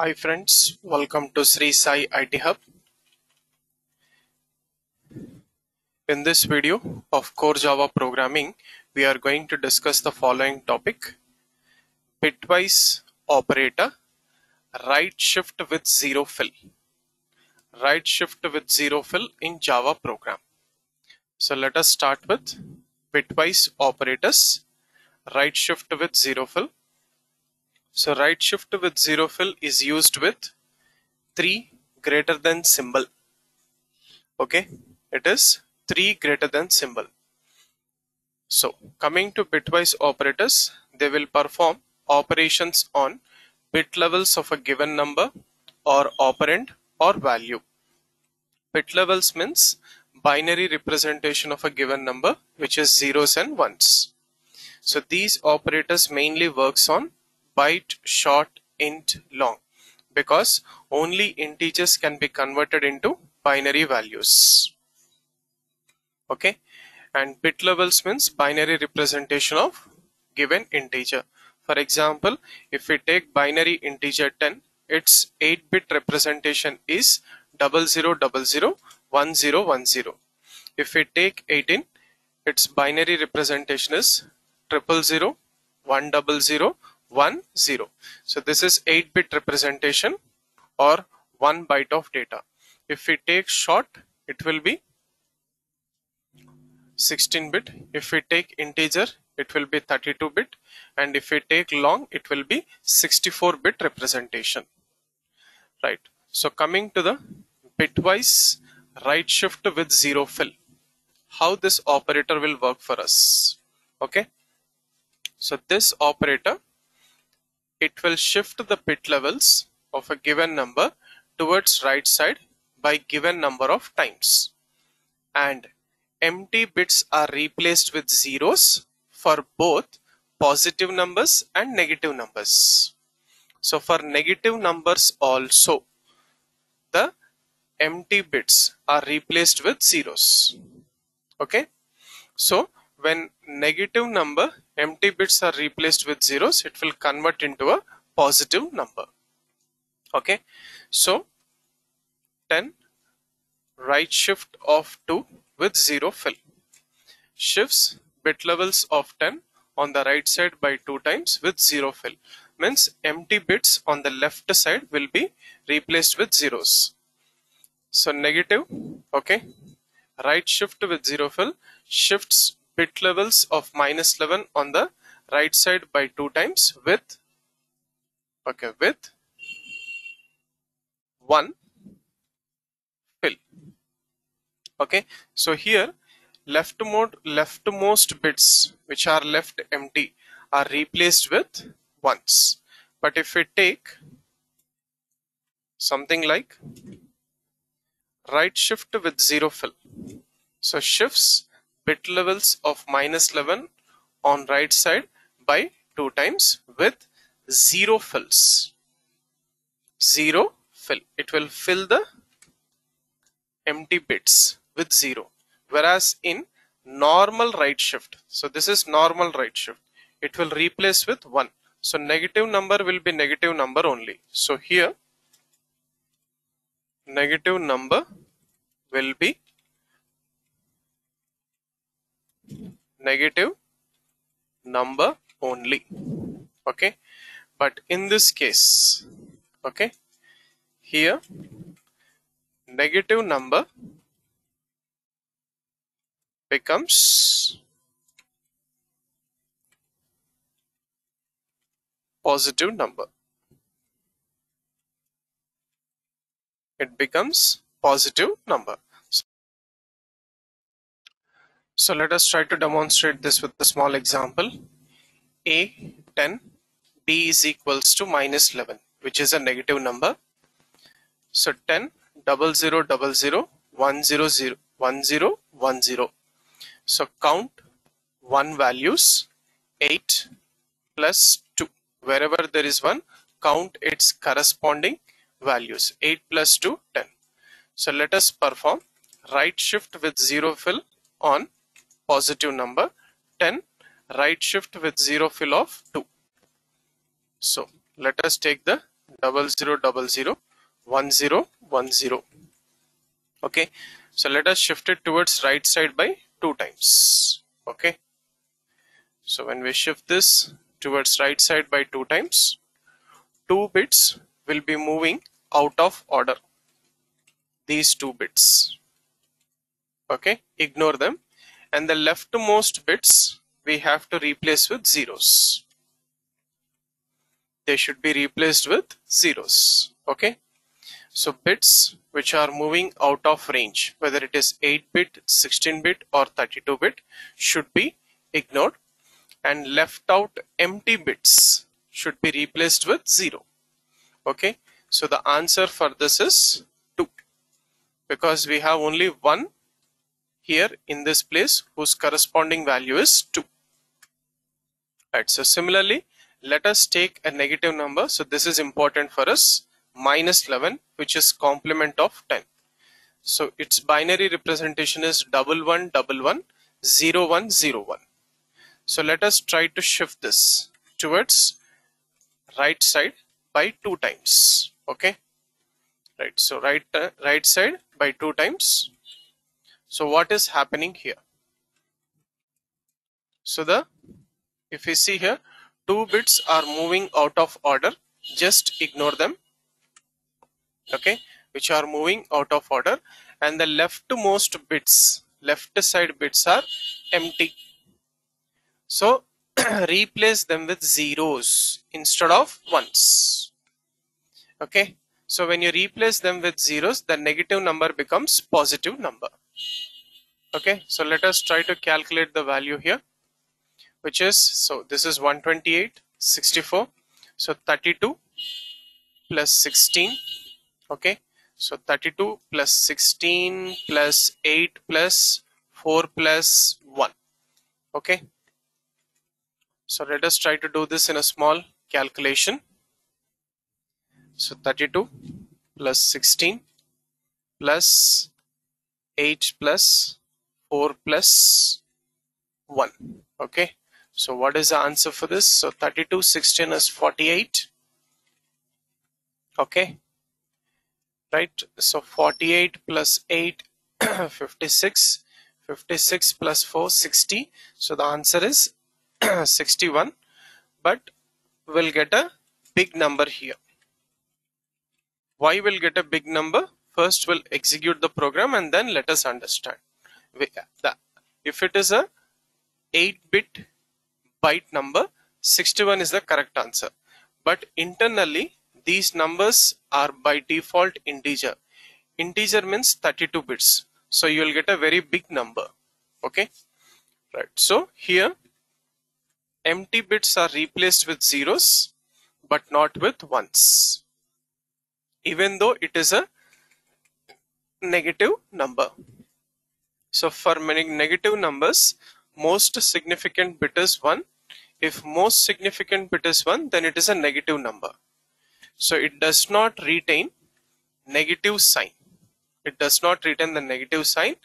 Hi friends, welcome to Sri Sai IT Hub. In this video of Core Java Programming, we are going to discuss the following topic. Bitwise operator, right shift with zero fill. Right shift with zero fill in Java program. So let us start with bitwise operators, right shift with zero fill. So right shift with zero fill is used with 3 greater than symbol. Okay, it is 3 greater than symbol. So coming to bitwise operators, they will perform operations on bit levels of a given number or operand or value. Bit levels means binary representation of a given number which is zeros and ones. So these operators mainly works on byte short int long. Because only integers can be converted into binary values. Okay? And bit levels means binary representation of given integer. For example if we take binary integer 10 its 8 bit representation is 00001010 if we take 18 its binary representation is triple zero one double zero 1 0 so this is 8 bit representation or 1 byte of data. If we take short it will be 16 bit if we take integer it will be 32 bit and if we take long it will be 64 bit representation. Right. So coming to the bitwise right shift with zero fill. How this operator will work for us? Okay. So this operator it will shift the bit levels of a given number towards right side by given number of times. And empty bits are replaced with zeros for both positive numbers and negative numbers. So for negative numbers also the empty bits are replaced with zeros. Okay? So when negative number empty bits are replaced with zeros it will convert into a positive number. Okay? So 10 right shift of 2 with 0 fill. Shifts bit levels of 10 on the right side by 2 times with 0 fill. Means empty bits on the left side will be replaced with zeros. So negative okay? Right shift with 0 fill. Shifts bit levels of minus 11 on the right side by 2 times with okay with 1 fill. Okay so here leftmost leftmost bits which are left empty are replaced with ones. But if we take something like right shift with zero fill. So shifts bit levels of minus 11 on right side by 2 times with 0 fills. 0 fill. It will fill the empty bits with 0. Whereas in normal right shift, so this is normal right shift, it will replace with 1. So negative number will be negative number only. So here negative number will be negative number only. Okay? But in this case okay here negative number becomes positive number. It becomes positive number so let us try to demonstrate this with a small example. A 10, B is equals to minus 11, which is a negative number. So 10, double zero, double zero, one zero zero, one zero, one zero. So count one values, 8 plus 2. Wherever there is one, count its corresponding values. 8 plus 2, 10. So let us perform right shift with zero fill on positive number 10 right shift with 0 fill of 2 so let us take the double zero double zero one zero one zero. Okay? So let us shift it towards right side by two times. Okay? So when we shift this towards right side by two times two bits will be moving out of order. These two bits. Okay? Ignore them and the leftmost bits we have to replace with zeros. They should be replaced with zeros okay? So bits which are moving out of range whether it is 8 bit 16 bit or 32 bit should be ignored. And left out empty bits should be replaced with 0 okay? So the answer for this is 2 because we have only one here in this place whose corresponding value is 2 right so similarly let us take a negative number. So this is important for us minus 11 which is complement of 10 so its binary representation is double one double one zero one zero one. So let us try to shift this towards right side by two times okay? Right so right uh, right side by two times so what is happening here? So the if we see here two bits are moving out of order. Just ignore them. Okay? Which are moving out of order. And the leftmost bits left side bits are empty. So replace them with zeros instead of ones. Okay? So when you replace them with zeros the negative number becomes positive number okay so let us try to calculate the value here which is so this is 128 64 so 32 plus 16 okay? So 32 plus 16 plus 8 plus 4 plus 1 okay? So let us try to do this in a small calculation. So 32 plus 16 plus 8 plus 4 plus 1 okay? So what is the answer for this? So 32 16 is 48 okay? Right? So 48 plus 8 56 56 plus 4 60 so the answer is 61 but we'll get a big number here. Why we'll get a big number first we'll execute the program and then let us understand. If it is a 8 bit byte number 61 is the correct answer. But internally these numbers are by default integer. Integer means 32 bits. So you will get a very big number. Okay? Right. So here empty bits are replaced with zeros but not with ones. Even though it is a negative number so for many negative numbers most significant bit is 1 if most significant bit is 1 then it is a negative number so it does not retain negative sign. It does not retain the negative sign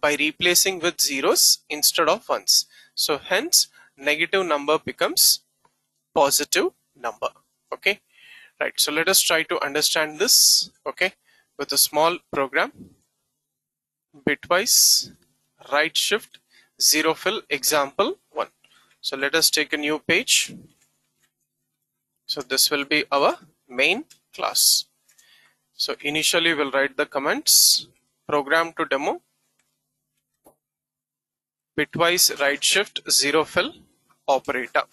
by replacing with zeros instead of ones. So hence negative number becomes positive number. Okay. Right. So let us try to understand this. Okay. With a small program. Bitwise right shift zero fill example one. So let us take a new page. So this will be our main class. So initially we'll write the comments program to demo bitwise right shift zero fill operator.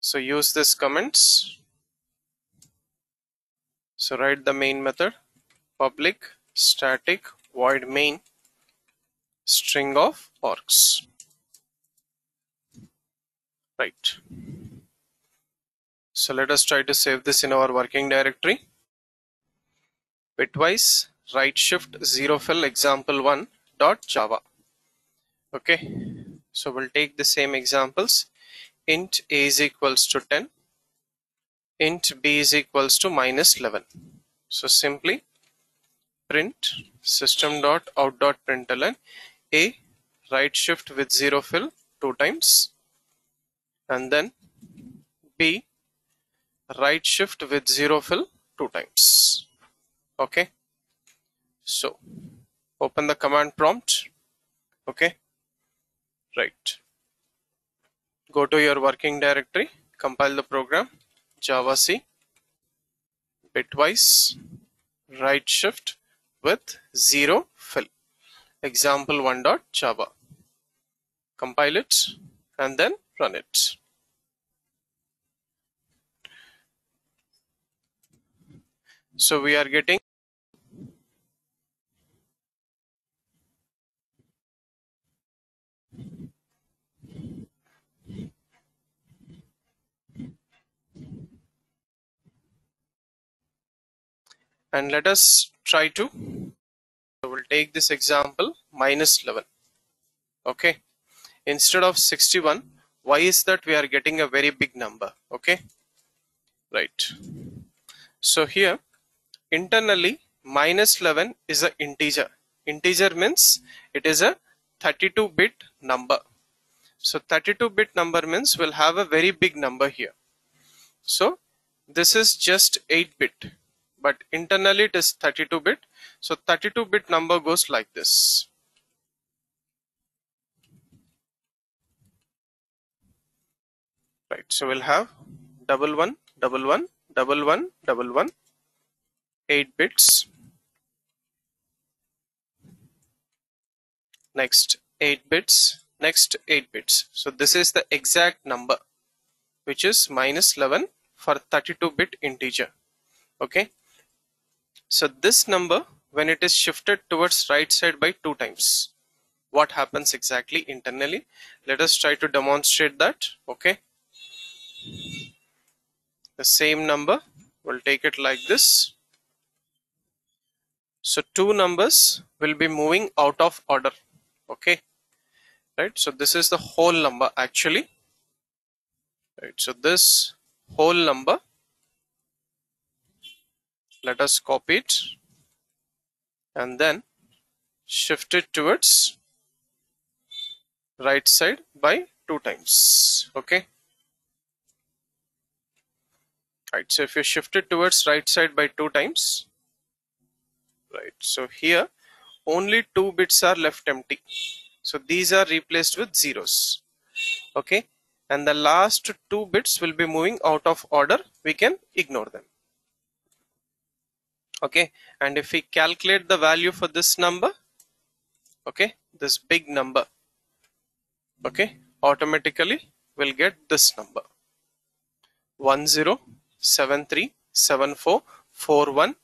So use this comments. So write the main method public static void main string of args. Right. So let us try to save this in our working directory. Bitwise right shift zero fill example one dot java. Okay, so we'll take the same examples. Int a is equals to 10, int b is equals to minus 11. So simply print system dot out dot println a right shift with zero fill two times and then b right shift with zero fill two times. Okay? So open the command prompt. Okay? Right. Go to your working directory compile the program javac bitwise right shift with zero fill. Example1 dot java. Compile it and then run it. So we are getting and let us try to so we'll take this example minus 11 okay? Instead of 61 why is that we are getting a very big number? Okay? Right. So here internally minus 11 is an integer. Integer means it is a 32 bit number. So 32 bit number means we'll have a very big number here. So this is just 8 bit but internally it is 32 bit. So 32 bit number goes like this. Right so we'll have double one double one double one double one 8 bits. Next 8 bits. Next 8 bits. So this is the exact number which is minus 11 for 32 bit integer. Okay so this number, when it is shifted towards right side by two times, what happens exactly internally? Let us try to demonstrate that. Okay. The same number, we'll take it like this. So two numbers will be moving out of order. Okay. Right. So this is the whole number actually. Right. So this whole number let us copy it. And then shift it towards right side by two times. Okay? Right so if you shift it towards right side by two times. Right so here only two bits are left empty. So these are replaced with zeros. Okay? And the last two bits will be moving out of order. We can ignore them okay. And if we calculate the value for this number okay this big number okay automatically we'll get this number. 10737441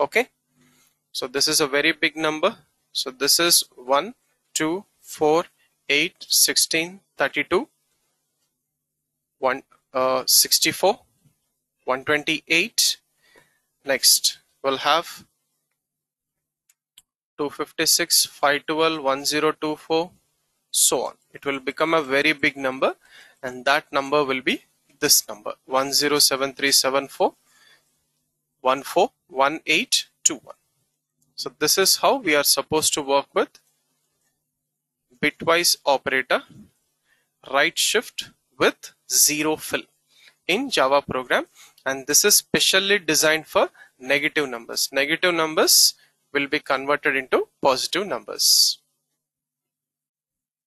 okay. So this is a very big number. So this is 1 2 4 8 16 32 1 uh, 64 128 next we'll have 256 512 1024 so on. It will become a very big number and that number will be this number 107374 141821 so this is how we are supposed to work with bitwise operator right shift with zero fill in Java program and this is specially designed for negative numbers. Negative numbers will be converted into positive numbers.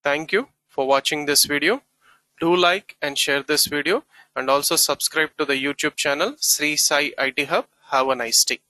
Thank you for watching this video. Do like and share this video and also subscribe to the YouTube channel Sri Sai IT Hub. Have a nice day.